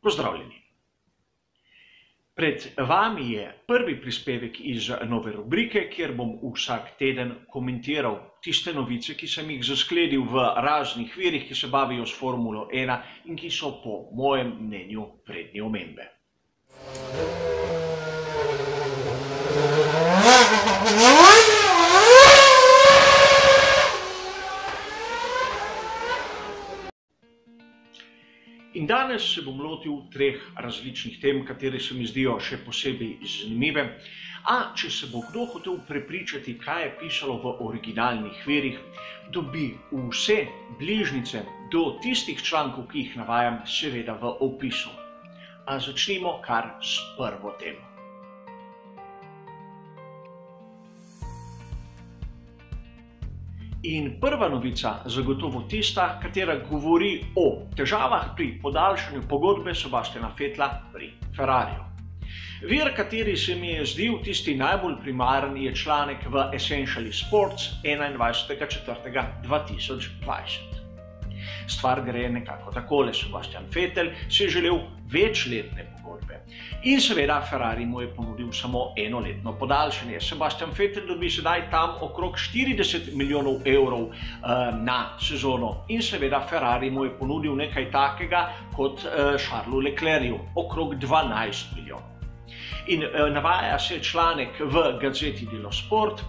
Pozdravljeni. Pred vami je prvi prispevek iz nove rubrike, kjer bom vsak teden komentiral tiste novice, ki sem jih zaskledil v raznih virih, ki se bavijo s Formulo 1 in ki so po mojem mnenju vredni omembe. Danes se bom lotil treh različnih tem, katere se mi zdijo še posebej zanimive. A če se bo kdo hotel prepričati, kaj je pisalo v originalnih verih, dobi vse bližnjice do tistih člankov, ki jih navajam, seveda v opisu. A začnimo kar s prvo temo. In prva novica, zagotovo tista, katera govori o težavah pri podaljšanju pogodbe Sebastiana Fetla pri Ferrariju. Vir, kateri se mi je zdel tisti najbolj primaren, je članek v Essentially Sports 21.4.2020. Stvar gre nekako takole: Sebastian Vettel si je želel večletne pogodbe in seveda Ferrari mu je ponudil samo enoletno podaljšanje. Sebastian Vettel dobi sedaj tam okrog 40 milijonov evrov uh, na sezono in seveda Ferrari mu je ponudil nekaj takega kot uh, Charlesu Leclercu, okrog 12 milijonov. In uh, navaja se članek v gazeti Delo Sport,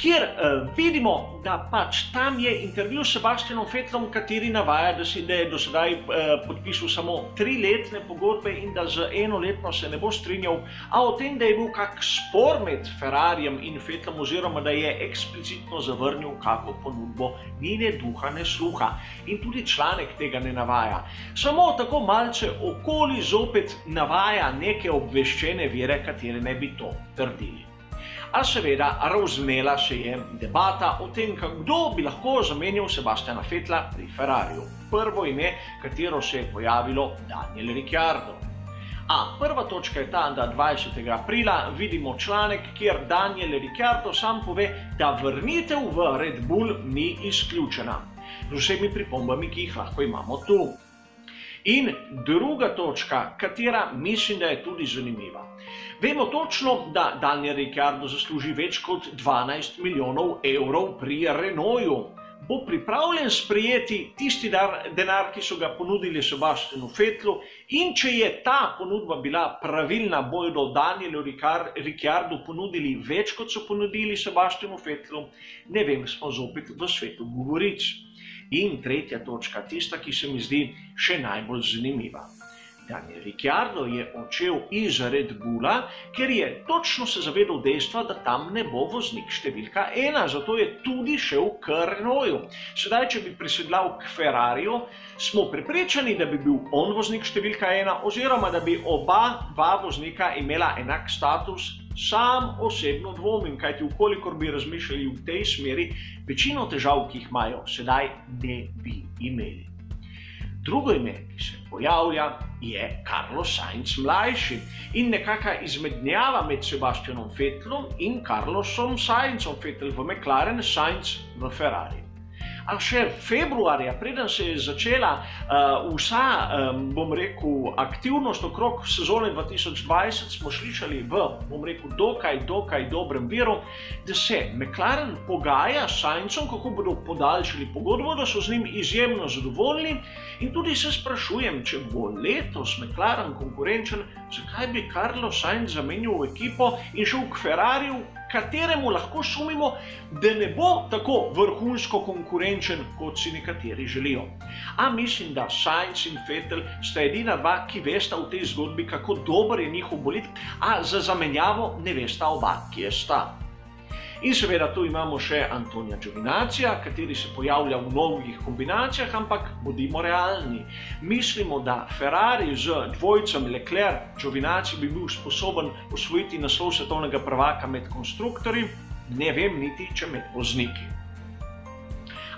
kjer uh, vidimo, da pač tam je intervju s Sebastianom Fetlom, kateri navaja, da, si, da je do sedaj uh, podpisal samo tri letne pogodbe in da z enoletno se ne bo strinjal, a o tem, da je bil kak spor med Ferrarijem in Fetlom, oziroma da je eksplicitno zavrnil kako ponudbo, ni ne duha, ne sluha. In tudi članek tega ne navaja. Samo tako malce okoli zopet navaja neke obveščene vire, katere ne bi to trdili. A seveda, razumela se je debata o tem, kdo bi lahko zamenjal Sebastiana Fetla pri Ferrariju. Prvo ime, katero se je pojavilo, Daniel Ricciardo. A prva točka je ta, da 20. aprila vidimo članek, kjer Daniel Ricciardo sam pove, da vrnitev v Red Bull ni izključena. Z vsemi pripombami, ki jih lahko imamo tu. In druga točka, katera mislim, da je tudi zanimiva. Vemo točno, da Daniel Ricciardo zasluži več kot 12 milijonov evrov pri Renaultu. Bo pripravljen sprejeti tisti dar, denar, ki so ga ponudili Sebastianu Fetlu, in če je ta ponudba bila pravilna, bodo Danielu Ricciardu ponudili več, kot so ponudili Sebastianu Fetlu, ne vem, smo zopet v svetu govoric. In tretja točka, tista, ki se mi zdi še najbolj zanimiva. Daniel Ricciardo je odšel iz Red Bulla, ker je točno se zavedal dejstva, da tam ne bo voznik številka ena, zato je tudi šel k Renaultu. Sedaj, če bi prisedlal k Ferrariju, smo prepričani, da bi bil on voznik številka ena, oziroma da bi oba dva voznika imela enak status. Sam osebno dvomim, kajti, ukolikor bi razmišljali v tej smeri, večino težav, ki jih imajo sedaj, ne bi imeli. Drugo ime, ki se pojavlja, je Carlos Sainz mlajši in nekakšna izmenjava med Sebastianom Fettlom in Carlosom Sainzom, Fettel v McLaren, Sainz v Ferrari. A še februarja, preden se je začela uh, vsa, um, bom rekel, aktivnost okrog sezone 2020, smo slišali v, bom rekel, dokaj, dokaj dobrem viru, da se McLaren pogaja s Saincem, kako bodo podaljšali pogodbo, da so z njim izjemno zadovoljni. In tudi se sprašujem, če bo letos McLaren konkurenčen, zakaj bi Carlos Sainz zamenjal ekipo in šel k Ferrariju, kateremu lahko sumimo, da ne bo tako vrhunsko konkurenčen, kot si nekateri želijo. A mislim, da Sainz in Fettel sta edina dva, ki vesta v tej zgodbi, kako dober je njihov bolit, a za zamenjavo ne vesta oba, ki je sta. In seveda tu imamo še Antonija Giovinazija, kateri se pojavlja v mnogih kombinacijah, ampak bodimo realni. Mislimo, da Ferrari z dvojcem Leclerc, Giovinazzi bi bil sposoben osvojiti naslov svetovnega prvaka med konstruktorji, ne vem niti, če med vozniki.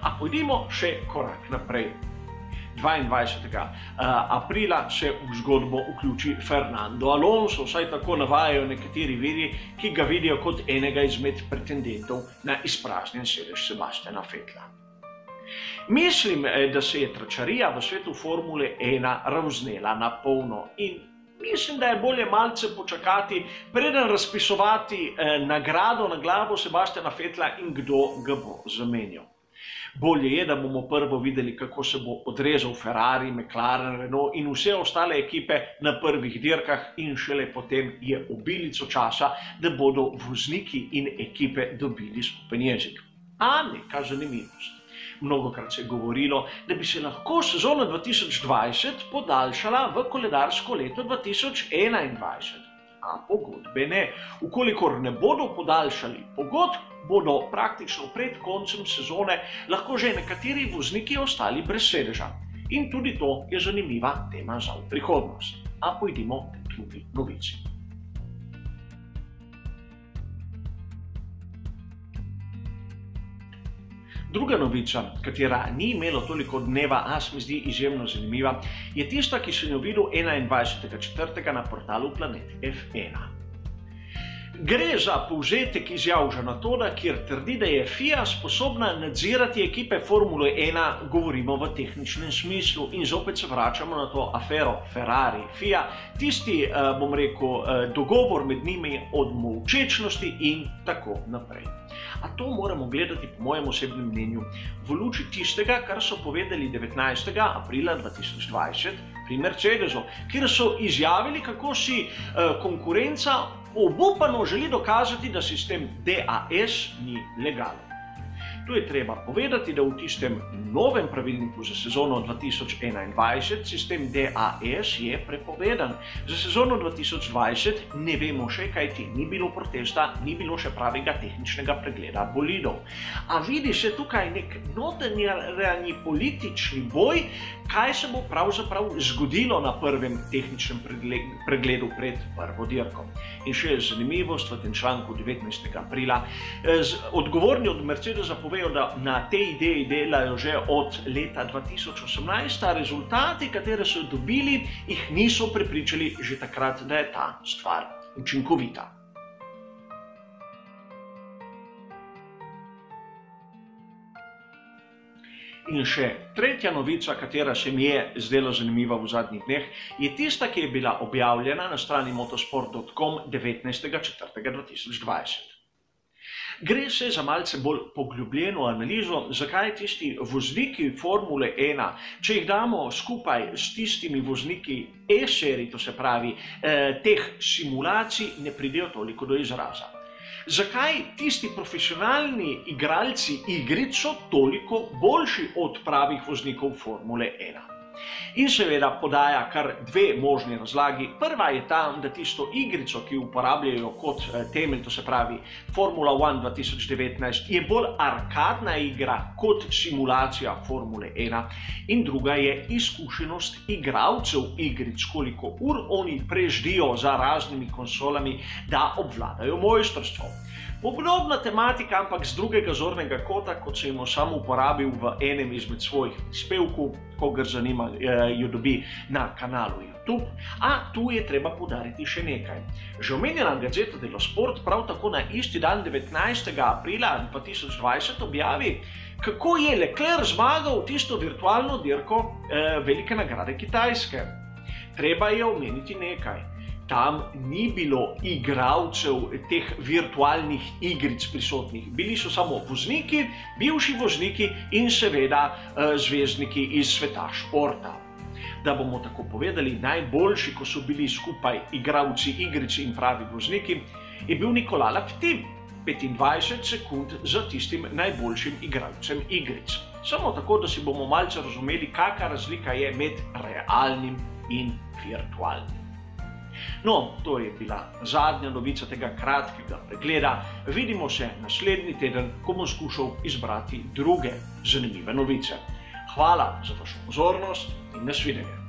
A pojdimo še korak naprej. 22. aprila se v zgodbo vključi Fernando Alonso, vsaj tako navajajo nekateri viri, ki ga vidijo kot enega izmed pretendentov na izpraznjen sedež Sebastiana Fetla. Mislim, eh, da se je tračarija v svetu Formule 1 ravznela na polno in mislim, da je bolje malce počakati, preden razpisovati eh, nagrado na glavo Sebastiana Fetla in kdo ga bo zamenjal. Bolje je, da bomo prvo videli, kako se bo odrezal Ferrari, McLaren, Renault in vse ostale ekipe na prvih dirkah, in šele potem je obilico časa, da bodo vozniki in ekipe dobili skupen jezik. A neka zanimivost. Mnogokrat se je govorilo, da bi se lahko sezona 2020 podaljšala v koledarsko leto 2021. A pogodbe ne. Ukolikor ne bodo podaljšali pogodb, bodo praktično pred koncem sezone lahko že nekateri vozniki ostali brez sedeža. In tudi to je zanimiva tema za prihodnost. A pojdimo k drugi novici. Druga novica, katera ni imela toliko dneva, a se mi zdi izjemno zanimiva, je tista, ki sem jo videl 21.4. na portalu Planet F1. Gre za povzetek izjav Žanatoda, kjer trdi, da je FIA sposobna nadzirati ekipe Formule 1, govorimo v tehničnem smislu, in zopet se vračamo na to afero Ferrari. FIA, tisti, eh, bom rekel, eh, dogovor med njimi od molčečnosti in tako naprej. A to moramo gledati, po mojem osebnem mnenju, v luči tistega, kar so povedali 19. aprila 2020 pri Mercedesu, kjer so izjavili, kako si uh, konkurenca obupano želi dokazati, da sistem DAS ni legalen. Tu je treba povedati, da v tistem novem pravilniku za sezono 2021 sistem DAS je prepovedan. Za sezono 2020 ne vemo še, kaj ti ni bilo protesta, ni bilo še pravega tehničnega pregleda bolidov. A vidi se tukaj nek notranji politični boj, kaj se bo pravzaprav zgodilo na prvem tehničnem pregledu pred prvo dirko. In še zanimivost v tem članku 19. aprila. Odgovorni od Mercedesa povedali, povejo, da na tej ideji delajo že od leta 2018, a rezultati, katere so dobili, jih niso prepričali že takrat, da je ta stvar učinkovita. In še tretja novica, katera se mi je zdela zanimiva v zadnjih dneh, je tista, ki je bila objavljena na strani motosport.com 19.4.2020. Gre se za malce bolj poglobljeno analizo, zakaj tisti vozniki Formule 1, če jih damo skupaj s tistimi vozniki E-serij, to se pravi eh, teh simulacij, ne pridejo toliko do izraza. Zakaj tisti profesionalni igralci igric so toliko boljši od pravih voznikov Formule 1? In seveda podaja kar dve možni razlagi. Prva je ta, da tisto igrico, ki jo uporabljajo kot eh, temelj, to se pravi Formula 1 2019, je bolj arkadna igra kot simulacija Formule 1. In druga je izkušenost igralcev igric, koliko ur oni preždijo za raznimi konsolami, da obvladajo mojstrstvo. Podobna tematika, ampak z drugega zornega kota, kot sem jo sam uporabil v enem izmed svojih prispevkov, ko ga zanima, jo dobi na kanalu YouTube. A tu je treba podariti še nekaj. Že omenjena Gazeta dello Sport prav tako na isti dan 19. aprila 2020 objavi, kako je Leclerc zmagal tisto virtualno dirko eh, velike nagrade Kitajske. Treba je omeniti nekaj tam ni bilo igralcev teh virtualnih igric prisotnih. Bili so samo vozniki, bivši vozniki in seveda eh, zvezdniki iz sveta športa. Da bomo tako povedali, najboljši, ko so bili skupaj igralci igric in pravi vozniki, je bil Nikola Laftim. 25 sekund za tistim najboljšim igralcem igric. Samo tako, da si bomo malce razumeli, kakšna razlika je med realnim in virtualnim. No, to je bila zadnja novica tega kratkega pregleda. Vidimo se naslednji teden, ko bom skušal izbrati druge zanimive novice. Hvala za vašo pozornost in nasvidenje.